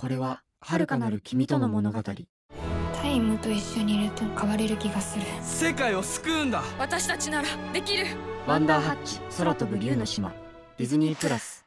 これは遥かなる君との物語。タイムと一緒にいると変われる気がする。世界を救うんだ。私たちならできる。ワンダーハッチ空飛ぶ竜の島。ディズニープラス。